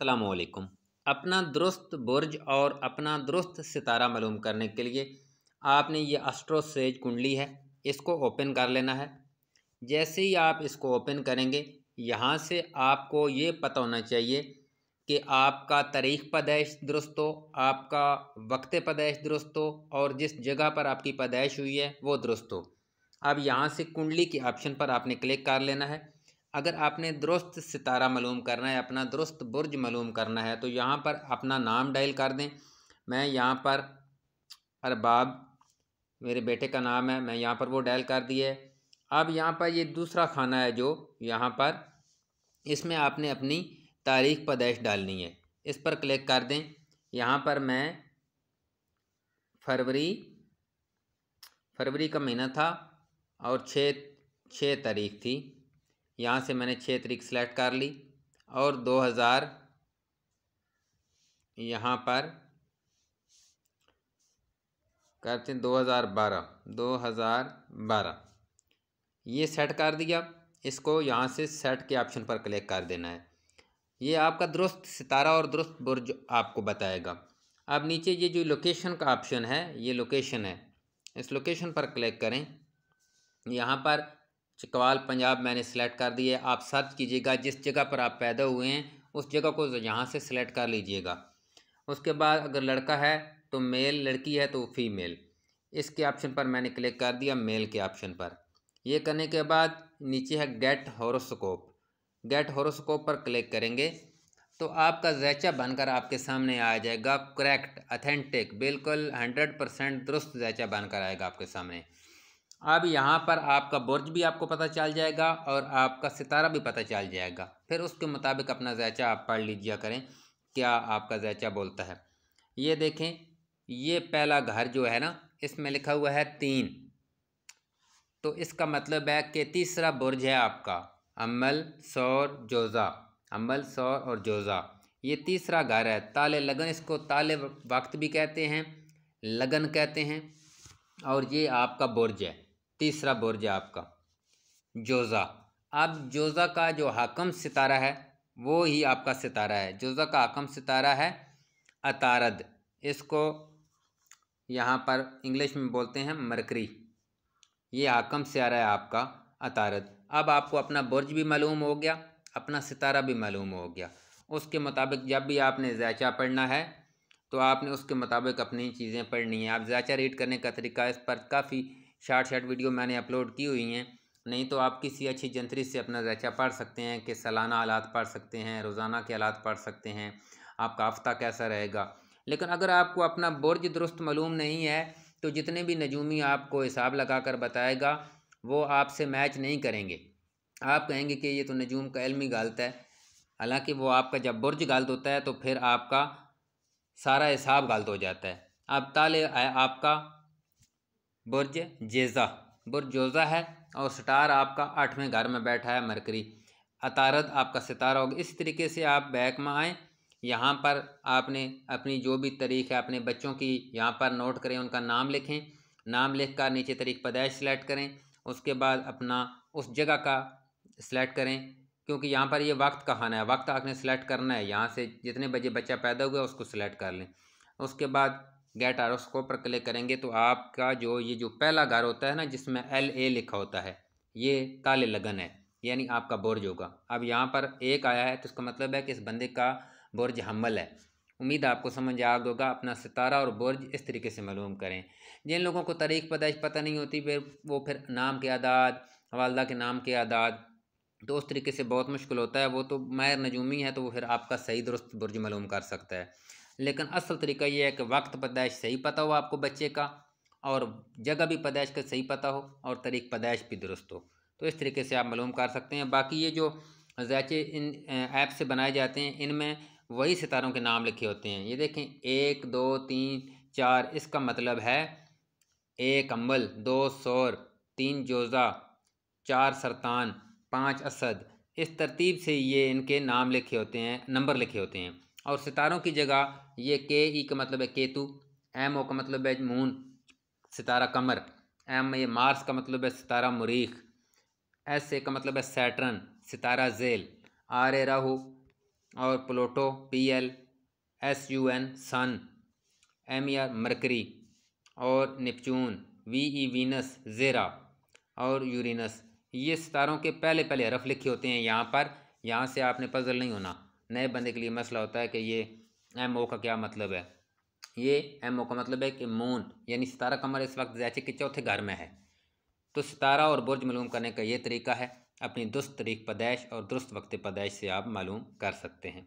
असलकुम अपना दुरुस्त बुर्ज और अपना दुरुस्त सितारा मालूम करने के लिए आपने ये अस्ट्रोसेज कुंडली है, इसको ओपन कर लेना है। जैसे ही आप इसको ओपन करेंगे, यहाँ से आपको ये पता होना चाहिए कि आपका तारीख़ पैदाइश दुरुस्त हो, आपका वक्त पैदाइश दुरुस्त हो और जिस जगह पर आपकी पैदाइश हुई है, वो दुरुस्त हो। अब यहाँ से कुंडली के ऑप्शन पर आपने क्लिक कर लेना है। अगर आपने दुरुस्त सितारा मालूम करना है, अपना दुरुस्त बुर्ज मालूम करना है तो यहाँ पर अपना नाम डायल कर दें। मैं यहाँ पर अरबाब मेरे बेटे का नाम है, मैं यहाँ पर वो डायल कर दिए अब यहाँ पर ये दूसरा खाना है जो यहाँ पर, इसमें आपने अपनी तारीख पैदाइश डालनी है। इस पर क्लिक कर दें। यहाँ पर मैं फरवरी फरवरी का महीना था और छः छः तारीख थी। यहाँ से मैंने छः तारीख सेलेक्ट कर ली और दो हज़ार यहाँ पर करते हैं दो हज़ार बारह, दो हज़ार बारह। ये सेट कर दिया। इसको यहाँ से सेट के ऑप्शन पर क्लिक कर देना है। ये आपका दुरुस्त सितारा और दुरुस्त बुर्ज आपको बताएगा। अब नीचे ये जो लोकेशन का ऑप्शन है, ये लोकेशन है। इस लोकेशन पर क्लिक करें। यहाँ पर चकवाल पंजाब मैंने सेलेक्ट कर दिया आप सर्च कीजिएगा, जिस जगह पर आप पैदा हुए हैं, उस जगह को यहाँ से सिलेक्ट कर लीजिएगा। उसके बाद अगर लड़का है तो मेल लड़की है तो फीमेल इसके ऑप्शन पर मैंने क्लिक कर दिया मेल के ऑप्शन पर। यह करने के बाद नीचे है गेट हॉरोस्कोप गेट हॉरोस्कोप पर क्लिक करेंगे तो आपका जैचा बनकर आपके सामने आ जाएगा। करेक्ट अथेंटिक बिल्कुल हंड्रेड परसेंट दुरुस्त जैचा बनकर आएगा आपके सामने। अब यहाँ पर आपका बुर्ज भी आपको पता चल जाएगा और आपका सितारा भी पता चल जाएगा। फिर उसके मुताबिक अपना जैचा आप पढ़ लीजिए करें, क्या आपका जैचा बोलता है। ये देखें, ये पहला घर जो है ना, इसमें लिखा हुआ है तीन। तो इसका मतलब है कि तीसरा बुर्ज है आपका अमल सौर, जोज़ा। अमल सौर और जोज़ा। ये तीसरा घर है। ताले लगन इसको ताले वक्त भी कहते हैं, लगन कहते हैं और ये आपका बुर्ज है। तीसरा बुर्ज आपका, जोज़ा। अब जोज़ा का जो हाकम सितारा है, वो ही आपका सितारा है। जोज़ा का हाकम सितारा है अतारद। इसको यहाँ पर इंग्लिश में बोलते हैं मरकरी। ये हाकम सितारा है आपका अतारद। अब आपको अपना बुर्ज भी मालूम हो गया, अपना सितारा भी मालूम हो गया। उसके मुताबिक जब भी आपने जैचा पढ़ना है तो आपने उसके मुताबिक अपनी चीज़ें पढ़नी है। आप जैचा रीड करने का तरीका इस पर काफ़ी शार्ट शार्ट वीडियो मैंने अपलोड की हुई हैं। नहीं तो आप किसी अच्छी जंतरी से अपना जैचा पढ़ सकते हैं, कि सालाना हालात पढ़ सकते हैं, रोज़ाना के हालात पढ़ सकते हैं, आपका हफ़्ता कैसा रहेगा। लेकिन अगर आपको अपना बुर्ज दुरुस्त मालूम नहीं है तो जितने भी नजूमी आपको हिसाब लगा कर बताएगा, वो आपसे मैच नहीं करेंगे। आप कहेंगे कि ये तो नजूम का इल्मी गलत है। हालाँकि वो आपका जब बुर्ज गलत होता है तो फिर आपका सारा हिसाब गलत हो जाता है। अब ताले आपका बुर्ज जेज़ा। बुर्ज जोज़ा है और स्टार आपका आठवें घर में बैठा है, मरकरी। अतारद आपका सितारा होगा। इस तरीके से आप बैक में आएँ। यहाँ पर आपने अपनी जो भी तारीख है, अपने बच्चों की यहाँ पर नोट करें, उनका नाम लिखें। नाम लिख कर नीचे तारीख पैदाइश सेलेक्ट करें। उसके बाद अपना उस जगह का सिलेक्ट करें, क्योंकि यहाँ पर ये वक्त का खाना है। वक्त आपने सेलेक्ट करना है। यहाँ से जितने बजे बच्चा पैदा हुआ, उसको सिलेक्ट कर लें। उसके बाद गेट आरोस्कोप पर क्लिक करेंगे तो आपका जो ये जो पहला घर होता है ना, जिसमें एल ए लिखा होता है, ये ताले लगन है, यानी आपका बुर्ज होगा। अब यहाँ पर एक आया है तो इसका मतलब है कि इस बंदे का बुर्ज हमल है। उम्मीद आपको समझ आ होगा, अपना सितारा और बुर्ज इस तरीके से मालूम करें। जिन लोगों को तारीख पैदाइश पता नहीं होती, फिर वो फिर नाम के आदाद वालदा के नाम के आदाद तो उस तरीके से बहुत मुश्किल होता है। वो तो मैर नजूमी है तो वो फिर आपका सही दुरुस्त बुर्ज मालूम कर सकता है। लेकिन असल तरीका ये है कि वक्त पैदाइश सही पता हो आपको बच्चे का और जगह भी पैदाइश का सही पता हो और तरीक पैदाइश भी दुरुस्त हो। तो इस तरीके से आप मालूम कर सकते हैं। बाकी ये जो जैचे इन ऐप से बनाए जाते हैं, इनमें वही सितारों के नाम लिखे होते हैं। ये देखें, एक, दो, तीन, चार, इसका मतलब है एक अम्बल, दो सौर, तीन जोज़ा, चार सरतान, पाँच असद। इस तरतीब से ये इनके नाम लिखे होते हैं, नंबर लिखे होते हैं। और सितारों की जगह ये के, ई का मतलब है केतु, एम ओ का मतलब है मून, सितारा कमर, एम ये मार्स का मतलब है सितारा मुरीख, एस ए का मतलब है सैटरन, सितारा जेल, आर ए राहु और Pluto, P L, S U N, sun, M E R Mercury और निपचून वी ई वीनस, जेरा और यूरिनस। ये सितारों के पहले पहले हरफ लिखे होते हैं यहाँ पर, यहाँ से आपने पजल नहीं होना। नए बंदे के लिए मसला होता है कि ये एम ओ का क्या मतलब है? ये एम ओ का मतलब है कि मून यानी सितारा कमर इस वक्त जैसे कि चौथे घर में है। तो सितारा और बुर्ज मालूम करने का ये तरीका है, अपनी दुरुस्त तरीक पैदाइश और दुरुस्त वक्त पैदाइश से आप मालूम कर सकते हैं।